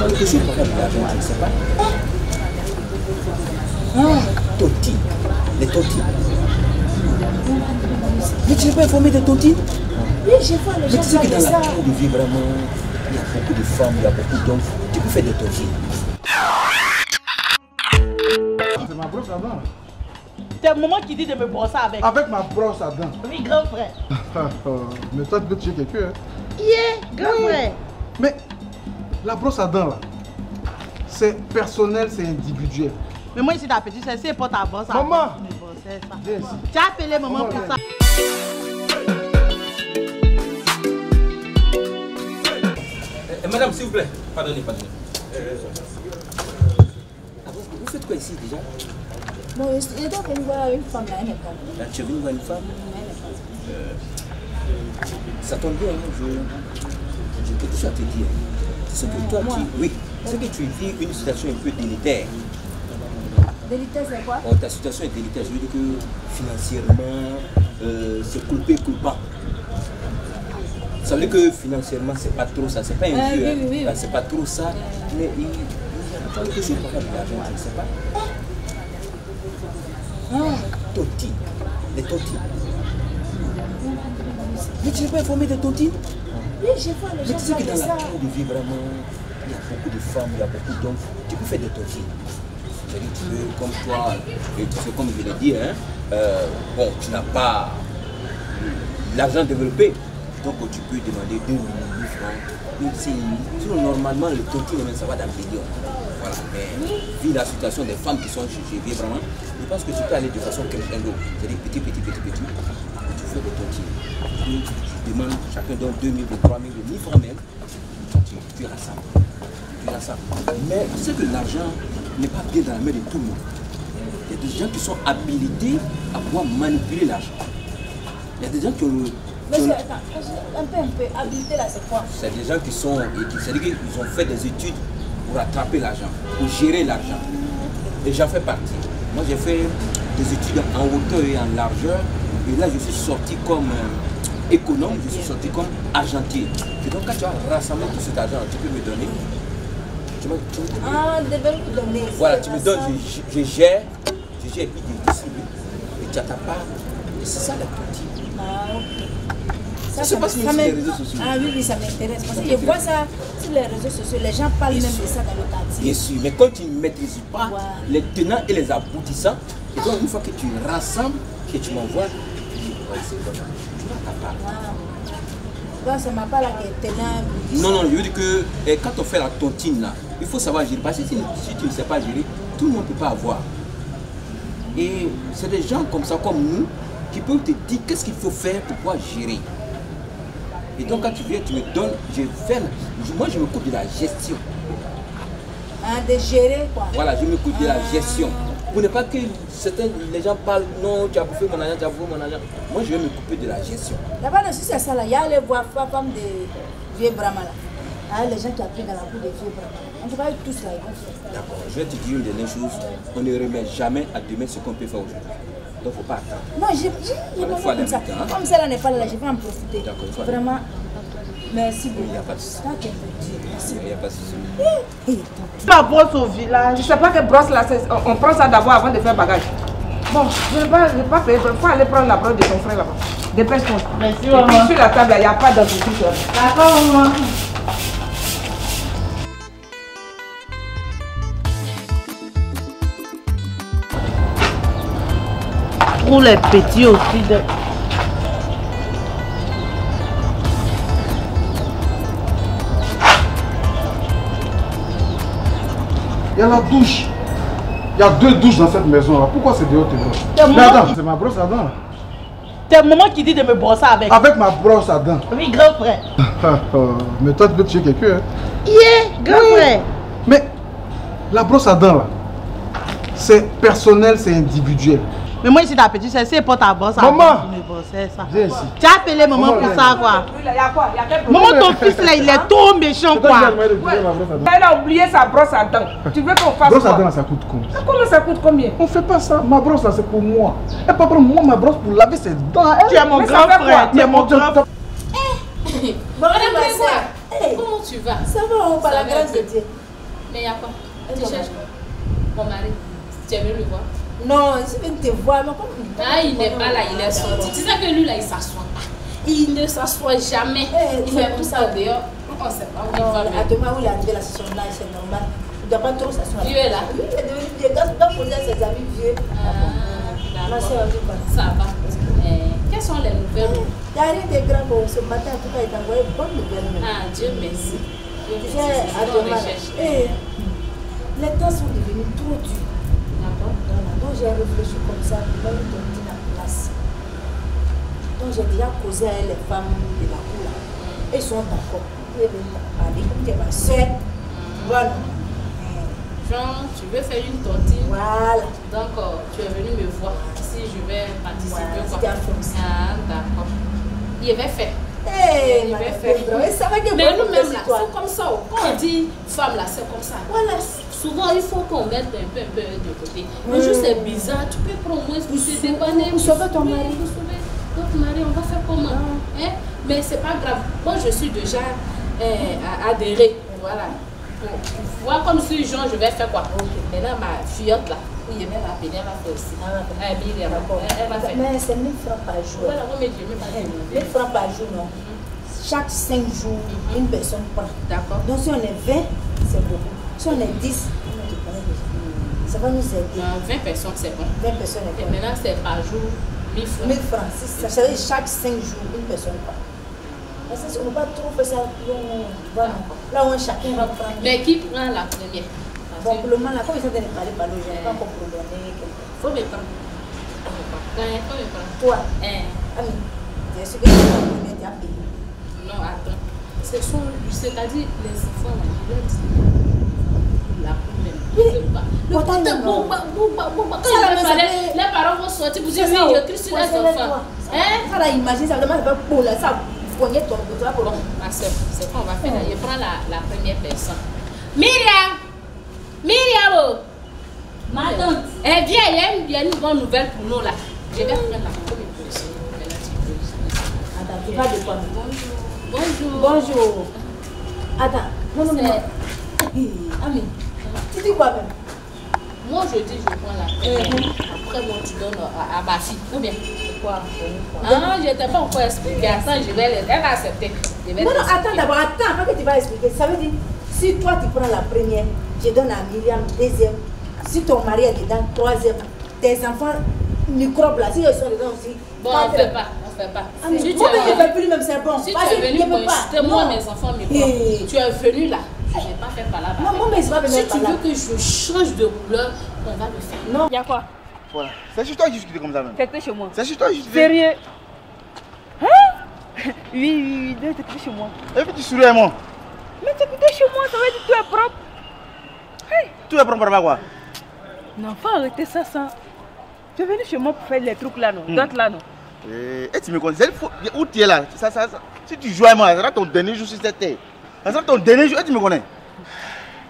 Je suis pas de l'argent, je ne sais pas. Ah, Toti. Les Toti. Mais tu n'es pas informé des Toti Oui, je vois les Mais gens tu sais que dans la cour de vie, vraiment, il y a beaucoup de femmes, il y a beaucoup d'hommes. Tu peux faire des Toti. C'est ma brosse à dents. C'est le moment qui dit de me brosser avec. Avec ma brosse à dents. Oui, grand frère. Mais toi, tu peux tuer quelqu'un. Hein? Yeah, grand frère. Mais la brosse à dents, là, c'est personnel, c'est individuel. Mais moi, ici, ta petite c'est pas ta brosse à Maman. dents ça. Ici. Tu as appelé maman Maman, pour ça. Eh, madame, s'il vous plaît. Pardonnez, pardonnez. Ah, vous, vous faites quoi ici déjà? Bon, je je dois venir voir une femme là, elle n'est pas là. Là, tu es venu voir une femme? Là. Ça tombe bien, hein, je, j'ai quelque chose à te dire. C'est que toi, tu, oui, c'est que tu vis une situation un peu délétère. Délicatesse, c'est quoi? Oh, ta situation est délétère, je veux dire que financièrement, euh, c'est coupé, coupant. Ça veut dire que financièrement, c'est pas trop ça, c'est pas un Ah, vieux, oui, hein. oui, c'est pas trop ça, mais il, il y a quelque chose par rapport à l'argent, je ne sais pas. Ah, les Toti. Mais tu n'es pas informé des Toti Oui, je vois les gens sais que dans de la ça. cour de vie, vraiment, il y a beaucoup de femmes, il y a beaucoup d'hommes. Tu peux faire des tortilles. C'est-à-dire, tu peux, comme toi, et tu sais, comme je l'ai dit, hein, euh, bon, tu n'as pas l'argent développé. Donc, tu peux demander 2 millions, 1000 francs. Normalement, le même, ça va dans le million. Voilà. Mais, vu la situation des femmes qui sont jugées, vraiment, je pense que tu peux aller de façon crescendo. C'est-à-dire, petit, petit, petit, petit. et Tu fais des tortilles. Chacun donne 2000, 3000, 1000 francs même tu, tu rassembles. Tu rassembles. Mais tu sais que l'argent n'est pas bien dans la main de tout le monde. Il y a des gens qui sont habilités à pouvoir manipuler l'argent. Il y a des gens qui ont Monsieur, attends, un peu, un peu, habilité là, c'est quoi? C'est des gens qui sont. et qui- C'est-à-dire qu'ils ont fait des études pour attraper l'argent, pour gérer l'argent. Et j'en fais partie. Moi, j'ai fait des études en hauteur et en largeur. Et là, je suis sorti comme euh, économe, je suis sorti comme argentier. Et donc, quand tu as rassemblé tout cet argent, tu peux me donner. Tu me, tu me- Ah, devez vous donner. voilà, tu me donnes, ça. je, je gère, je gère et puis je distribue. Et tu as ta part. Et c'est ça la politique. Ah, ok. Je sais pas si ça sur les réseaux sociaux. Ah oui, oui, ça m'intéresse. Parce que je vois ça sur les réseaux sociaux. Les gens parlent même de ça dans le quartier. Bien sûr, mais quand tu ne maîtrises pas les tenants et les aboutissants, et donc une fois que tu rassembles, que tu m'envoies, tu dis, ouais, c'est comme Ah. Donc, m'a là qui est. Non, non, je veux dire que eh, quand on fait la tontine là, il faut savoir gérer. Parce que si, si tu ne sais pas gérer, tout le monde ne peut pas avoir. Et c'est des gens comme ça, comme nous, qui peuvent te dire qu'est-ce qu'il faut faire pour pouvoir gérer. Et donc quand tu viens, tu me donnes, je fais, moi je me coupe de la gestion. Hein, de gérer quoi. Voilà, je me coupe de la gestion. Pour ne pas que certains, les gens parlent, non, tu as bouffé mon argent, tu as bouffé mon argent. Moi je vais me couper de la gestion. Là-bas, si c'est ça là, il y a les voix femmes de vieux Brahma là. Ah, les gens qui apprennent dans la cour des vieux Brahma. Cas, ils tous là, ils vont faire. D'accord, je vais te dire une dernière chose, on ne remet jamais à demain ce qu'on peut faire aujourd'hui. Donc il ne faut pas attendre. Non, j'ai Voilà, comme ça. hein. Comme celle-là n'est pas là, je vais en profiter. D'accord. Vraiment, merci Il beaucoup. n'y a pas de souci. Ça, t'es petit. Merci Il n'y a pas de souci. Ma brosse au village. Je sais pas quelle brosse là, c'est- on, on prend ça d'abord avant de faire bagage. Bon, je ne vais pas, je vais pas payer, il faut aller prendre la brosse de ton frère là-bas. Dépêche-toi. Merci, Et puis maman. sur la table, il n'y a pas d'entreprise. D'accord, maman. Pour les petits aussi. De... Il y a la douche. Il y a deux douches dans cette maison là. Pourquoi c'est dehors tes brosses Mais moi attends, qui- c'est ma brosse à dents. là. C'est moment qui dit de me brosser avec. Avec ma brosse à dents. Oui, grand frère. Mais toi tu peux tuer quelqu'un. Hein? Yeah, grand frère. Mais la brosse à dents là, c'est personnel, c'est individuel. Mais moi, ici, ta petite c'est pas ta brosse à Maman. dents brossait ça. Viens ici. Tu as appelé maman pour ça, quoi. Il y a quoi? Il y a quel problème? Maman, ton fils, là, il est trop méchant, C'est quoi. brosse à dents. Elle a oublié sa brosse à dents. Tu veux qu'on fasse Brosse à quoi? dents là, ça coûte combien? Comment ça coûte combien? On fait pas ça. Ma brosse là, c'est pour moi. Et pas pour moi, ma brosse pour laver ses dents. Tu es mon grand quoi frère. Tu es mon grand frère. Comment tu vas? Ça va, on par la grâce de Dieu. Mais il y a quoi? Tu cherches Mon mari. Tu es venu le voir? Non, je viens de te voir, mais comme. Ah, il n'est pas là, il est sorti. Tu sais que lui, là, il s'assoit pas. Il ne s'assoit jamais. Eh, Il fait tout ça. ça dehors. On ne sait pas où il Non, va. à demain où il est arrivé là, c'est son âge, c'est normal. Il ne doit pas trop s'asseoir. Vieux est là. Oui, il est devenu vieux. Quand il doit poser à ses amis vieux. Ah, Ma d'accord. Ça va. Eh, quelles sont les nouvelles? Il n'y a rien de grave. Ce matin, en tout cas, il t'a envoyé bonne nouvelle. Ah, Dieu merci. Dieu merci. C'est ce qu'on recherche. eh, les temps sont devenus trop durs. Donc j'ai réfléchi comme ça, pour une tontine en place. Donc j'ai déjà causé à elle, les femmes de la cour là. Elles sont d'accord. Vous pouvez venir parler, comme tu es ma soeur. Voilà. Jean, tu veux faire une tontine? Voilà. Donc, tu es venu me voir si je vais participer Voilà, tu fait. Ah, d'accord. Il va faire. Hey, Il et ça va que Mais nous-mêmes là, c'est comme ça. Quand on dit femme là, c'est comme ça. Voilà. Souvent, il faut qu'on mette un peu, un peu de côté. Mm. jour, c'est bizarre. Tu peux prendre moins pour te dépanner. pour sauver ton mari. Pour sauver notre mari, on va faire comment hein? Mais c'est pas grave. Moi, je suis déjà euh, adhérée. Voilà. Voir comme si Jean, je vais faire quoi Maintenant, ma filleute là, oui, je vais l'appeler, elle va faire aussi. Ah. Ah, elle, va faire. Mais c'est 1000 francs par jour. Voilà, on mais pas Dieu. 1000 francs par jour, non? Chaque 5 jours, une personne prend. D'accord. Donc si on est 20, c'est beaucoup. Si on est 10, on te connaît déjà. Ça va nous aider. Non, 20 personnes, c'est bon. 20 personnes Et est bon. maintenant, c'est par jour 1000 francs. 1000 francs. Ça veut dire chaque 5 jours, une personne prend. Parce que on ne va pas trop faire ça. Voilà. Là où chacun va prendre. Mais qui prend la première? Bon, pour le moment, là, comme ils sont en train de parler par le je n'ai pas encore me prendre. Faut me prendre. Faut me prendre. Toi, Hein. Ami, tu es sûr que tu as payé. Non, attends. C'est-à-dire les enfants, là, je leur dis, la première. Oui. je veux pas. Le Quand il là, va les parents vont sortir pour dire, C'est oui, oh. c'est les enfants. toi. Hein? Ça, là, imagine, ça vraiment ça va pour là, ça ton vas pour Bon, ma soeur, c'est quoi on va faire là? Je prends la, la première personne. Myriam Myriam oh. Ma tante. Eh bien, il y, a une, bonne nouvelle pour nous là. Je vais prendre la première personne. Attends, tu parles de quoi? Bonjour. Bonjour. Attends, non, non, non. Tu dis quoi même? Moi, je dis, je prends la première. Après, moi, tu donnes à, à ma fille. Ou bien Quoi Ah, je t'ai pas encore expliqué. Attends, je vais les- Elle va accepter. Non, non, attends d'abord, attends, avant que tu vas expliquer. Ça veut dire, si toi tu prends la première, je donne à Myriam deuxième. Si ton mari est dedans, troisième. Tes enfants, microbes là, si ils sont dedans aussi. Bon, on ne fait pas. Pas. Ah, Si tu moi, es je ne venu- fais plus même, c'est bon. si Parce tu es venu moi, mes enfants, mes Eh. tu es venu là. Je n'ai pas fait par là. Non, mais je vais venir Si par tu veux que je change de couleur, on va le faire. Non. Il y a quoi? Voilà. C'est chez toi que je suis comme ça même. C'était chez moi. C'est chez toi que je suis. Sérieux? Hein? Oui, oui, oui, c'était chez moi. Et puis tu souris à moi. Mais c'était chez moi, ça veut dire que tout est propre. Tu vas prendre par là quoi? Non, faut arrêter ça, ça. Tu es venu chez moi pour faire les trucs là, non? D'autres là, non? Et, et tu me connais. Où tu es là? Ça, ça, ça- Si tu joues à moi, ça sera ton dernier jour sur cette terre. Ça sera ton dernier jour. Et tu me connais.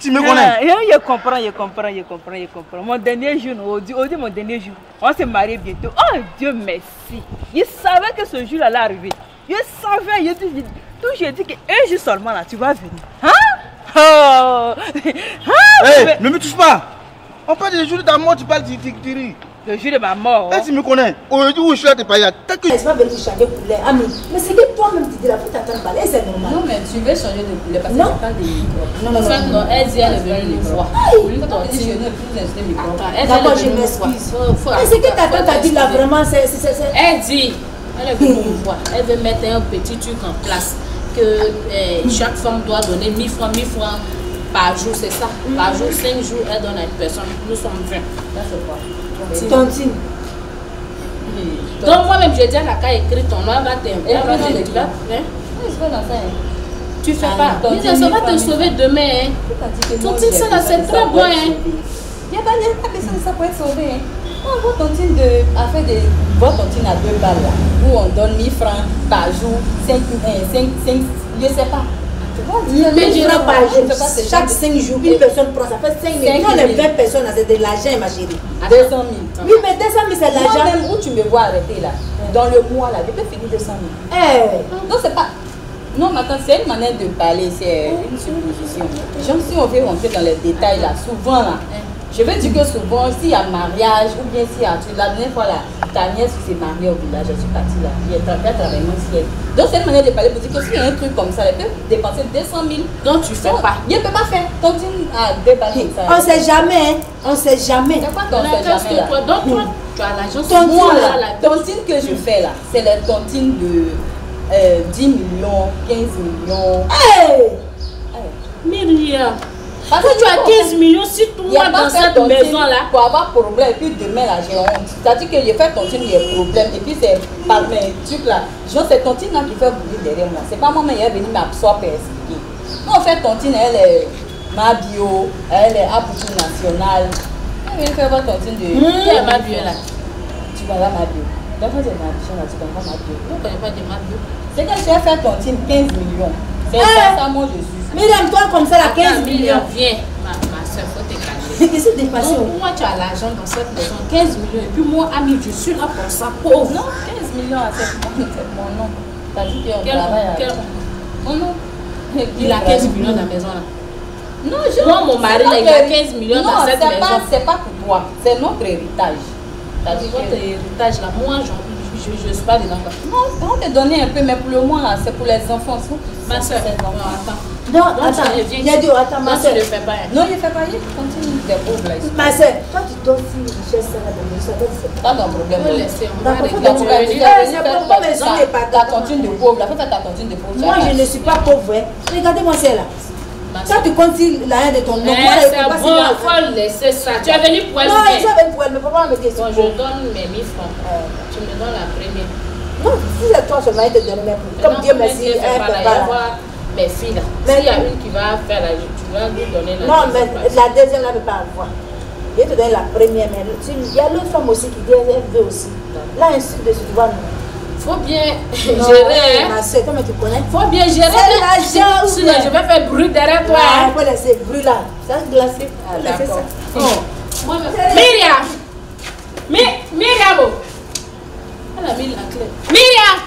Tu me Ah, connais. je comprends, je comprends, je comprends, je comprends. Mon dernier jour, aujourd'hui, mon dernier jour, on s'est marié bientôt. Oh Dieu merci. Je savais que ce jour-là allait arriver. Je savais, je dis, tout j'ai dit qu'un jour seulement là, tu vas venir. Hein? Oh Hein? Hé, Mais- ne me touche pas. On parle des jours mort, tu parles, tu, tu. Le jour de ma mort. Et tu me connais. Aujourd'hui où je suis là, tu que. Vais venir changer de couleur. Ami, mais c'est que toi-même tu dis la faut t'attendre parler, c'est normal. Non, mais tu veux changer de couleur parce que Non. tu parles des microbes. Non, non, non. non, elle dit, elle est venue nous voir. Tu je tontine. ne plus insulter les microbes. Attends, elle dit, D'accord, elle est je m'excuse. Mais que ta tante a dit là, vraiment, c'est. Elle dit, elle est venue nous voir. Elle veut mettre un petit truc en place. Que eh, chaque femme doit donner 1000 francs, 1000 francs par jour, c'est ça. Par jour, 5 jours, elle donne à une personne. Nous sommes 20. Ça, c'est quoi? Tontine. Donc moi-même, je dis à la cas écrit ton nom, elle va. Et Elle va gars. hein, Oui, c'est pas dans ça. Hein. Tu fais Ah, pas. Mais ça va te sauver demain. Hein. Tontine, ça, là, fait c'est très bon, hein. Il n'y a pas de ça, peut être sauvé. Hein. On voit tontine de, à faire des boîtes tontine à deux balles là, où on donne 1000 francs par jour, 5, 5, 5, je sais pas. Mais prends par jour. Chaque Chaque 5 jours, une personne prend, ça fait 5 000. Cinq Quand mille. 20 personnes, c'est de l'argent, ma chérie. 200 000. Oui, mais 200 000, c'est de l'argent. Moi-même, où tu me vois arrêter là, dans le mois là, je peux finir 200 000. Eh, Donc c'est pas. Non, attends, c'est une manière de parler, c'est une supposition. Genre, si on veut rentrer dans les détails là, souvent là, je vais dire que souvent, s'il y a mariage ou bien s'il y a. tu- La dernière fois là, ta nièce s'est mariée au village, je suis partie là, il est travaillé travailler aussi. Donc, c'est une manière de parler pour dire que s'il y a un truc comme ça, elle peut dépenser 200 000. Donc tu fais Donc, pas. Il ne peut pas faire. Tontine a deux balles comme ça. On sait jamais, hein. on sait jamais. C'est quoi ton Là, jamais toi, donc toi, tu as l'agence. Tontine, Moi, la tontine que je fais là, c'est la tontine de euh, 10 millions, 15 millions. Hey! Myriam. Parce que tu as bon, 15 millions sur toi dans cette maison-là. Pour avoir problème, et puis demain là j'ai honte. C'est-à-dire que j'ai fait tontine, il y a problème. Et puis c'est par mes trucs là. Genre, c'est tontine là qui fait bouger derrière moi. C'est pas moi-même qui est venu m'absorber et expliquer. Nous on fait tontine, elle est ma bio, elle est Aputu national. Elle vient faire votre tontine de. Qui est ma bio là Tu vas là ma bio. D'après c'est ma bio là, tu vas ma bio. Je ne connais pas de ma bio. C'est que j'ai fait tontine 15 millions. C'est ça, ça, moi je suis. Myriam, toi comme ça, la 15 Attends, millions. Viens, ma, ma soeur, faut te calmer. Qu'est-ce que Donc, moi, tu as l'argent dans cette maison, 15 millions. Et puis moi, ami, je suis là pour ça, pauvre. Non, 15 millions, c'est mon, c'est mon nom. T'as dit à... quel- Mon nom? Il a 15 millions dans la maison là. Non, je... Moi, mon mari, là, il a notre- 15 millions non, dans cette maison. Pas, c'est pas pour toi, c'est notre héritage. T'as dit Votre héritage là, moi, j'en- je ne suis pas dedans. quoi. Non, on t'a donné un peu, mais pour le là, c'est pour les enfants. Ma soeur, c'est non, attends. Non, Donc, attends, tu reviens il y a deux, attends, ma Non, soeur. ne le fais pas. hein. Non, il fait pas, il continue des pauvres là. Ma soeur, toi tu dois aussi richesse le salon, c'est pas. Pas de problème. Faut laisser, on va Eh, c'est pour moi, mais je n'ai pas Ta tontine de pauvre, là, fais ta tontine de pauvre. Moi je ne suis pas pauvre, hein. Regardez-moi celle là. Ma Toi tu comptes la haine de ton nom. Eh, je c'est bon, faut laisser ça. Tu es venu pour elle Non, ils sont avec pour elle, mais papa me dit Bon, je donne mes 1000 francs. Tu me donnes la première. Non, si c'est toi seulement, il te donne même. Comme Maintenant, Dieu merci, elle peut pas. mes filles là. S'il y a une qui va faire là, tu vas lui donner la Non, mais la deuxième là ne peut pas avoir. Je te donne la première, mais il y a l'autre femme aussi qui dit elle veut aussi. Là, ainsi de suite, tu vois. non faut bien non, gérer. Ma soeur, toi, mais tu connais. faut bien gérer. L'argent, sinon je vais faire bruit derrière toi. Il hein. faut laisser bruit là. Ça glacé. Ah, d'accord. Oh. Moi, Myriam. Mi Myriam. Elle a mis la clé. Myriam.